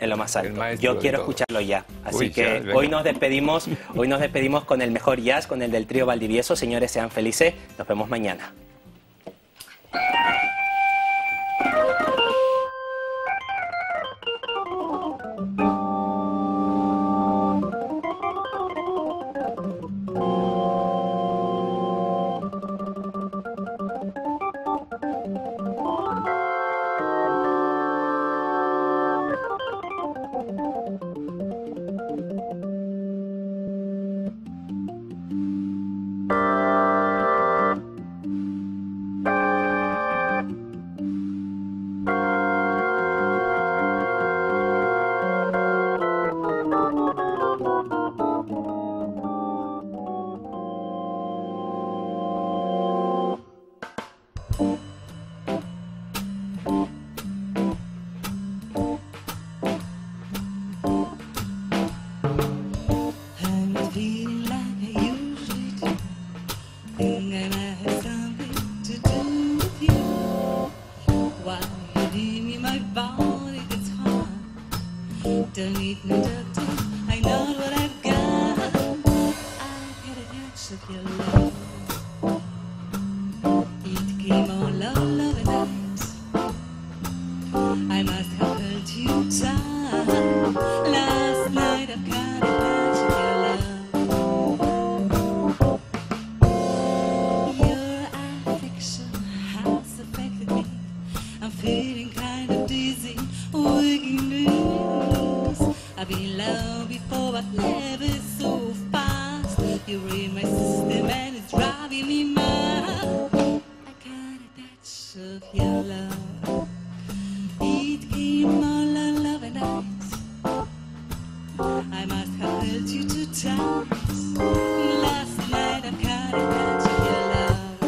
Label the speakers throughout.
Speaker 1: En lo más alto. Yo quiero escucharlo ya. Así
Speaker 2: Uy,
Speaker 1: que
Speaker 2: ya,
Speaker 1: hoy nos despedimos, hoy nos despedimos con el mejor jazz, con el del trío Valdivieso. Señores, sean felices. Nos vemos mañana.
Speaker 3: I know what I've got. I get a touch of your love. You tight. Last night I've touch of your love. Your affection has affected me. I'm feeling kind of dizzy, waking dreams. I've been low before, but never so fast. You're in my system and it's driving me mad. I got a touch of your I must have held you. Last night I touch of your love.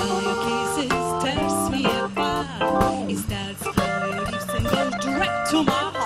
Speaker 3: Of your kisses tears me apart. Your lips and to my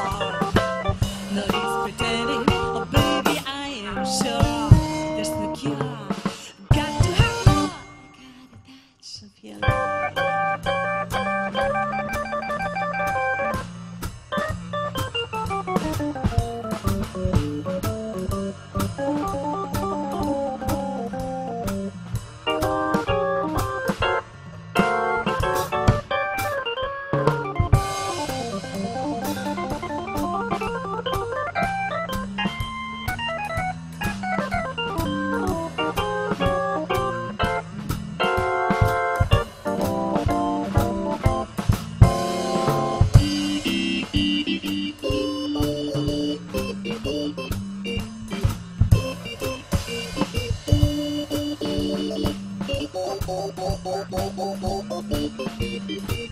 Speaker 3: すいません。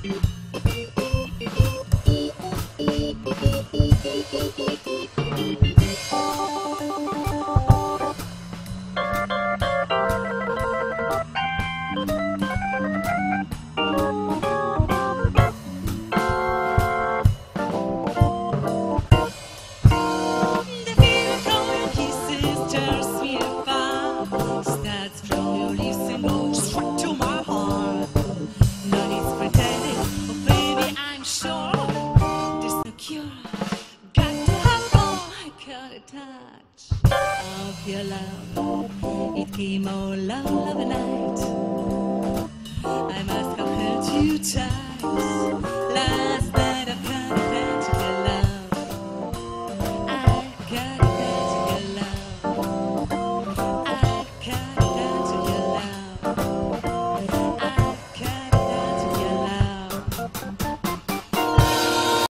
Speaker 3: I'm sure there's cure. Got to have. I got a touch of your love. It came all of night. I must have you tight.